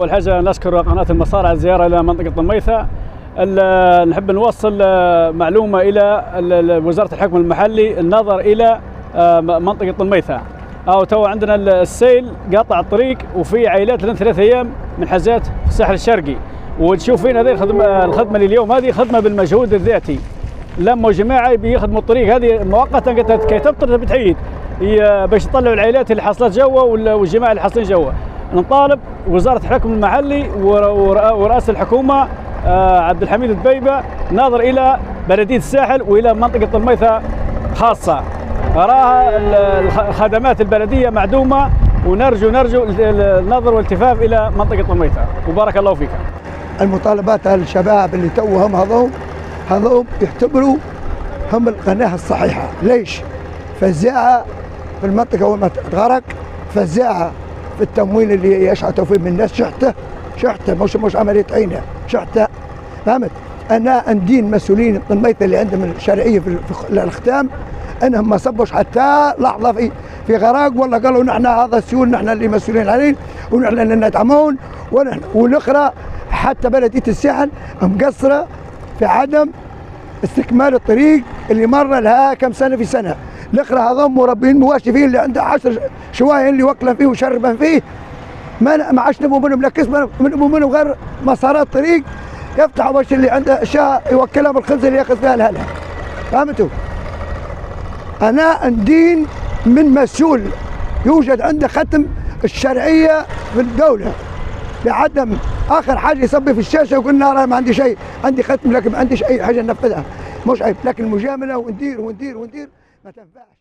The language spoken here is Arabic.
اول حاجة نشكر قناة المسار على الزيارة إلى منطقة طلميثه نحب نوصل معلومة إلى وزارة الحكم المحلي النظر إلى منطقة طلميثه وتو عندنا السيل قاطع الطريق وفي عائلات لنا ثلاث أيام من حاجات في الساحل الشرقي. ونشوف فين هذه الخدمة الخدمة اليوم هذه خدمة بالمجهود الذاتي. لما جماعة بيخدموا الطريق. هذه مؤقتا كي تبطل بتعيد باش يطلعوا العائلات اللي حصلت جوا والجماعه اللي حاصلين جوا. نطالب وزارة الحكم المحلي ورئاسه الحكومة عبد الحميد الدبيبة ناظر إلى بلدية الساحل وإلى منطقة طلميثه خاصة. راها خدمات البلدية معدومة ونرجو نرجو النظر والالتفاف إلى منطقة طلميثه وبارك الله فيك. المطالبات الشباب اللي توهم هذوم هذوم يعتبروا هم القناه الصحيحة. ليش؟ فزاعة في المنطقة وما تغرق فزاعة في التموين اللي يشحتوا فيه من الناس. شحتة شحتة مش مش عملية عينة. شحتة. فهمت؟ أنا أندين مسؤولين الطميطه اللي عندهم الشرعية في الاختام إنهم ما صبوش حتى لحظة في في غراق ولا قالوا نحن هذا السيول نحن اللي مسؤولين عليه ونحن اللي ندعمون ونحن والاخرى حتى بلدية الساحل مقصرة في عدم استكمال الطريق اللي مر لها كم سنة في سنة. الاخرى هذول مربين مواشفين اللي عنده عشر شوايه اللي وكلا فيه وشربا فيه. ما ما عادش نبغوا منهم لا كسب نبغوا منهم غير مسارات طريق يفتحوا باش اللي عنده شاة يوكلها بالخبز اللي يأخذ فيها الهلا فهمتوا؟ أنا ندين من مسؤول. يوجد عنده ختم الشرعية في الدولة. لعدم آخر حاجة يصبي في الشاشة يقول أنا ما عندي شيء. عندي ختم لكن ما عنديش أي حاجة ننفذها. مش عيب. لكن المجامله وندير وندير وندير ما تنفعش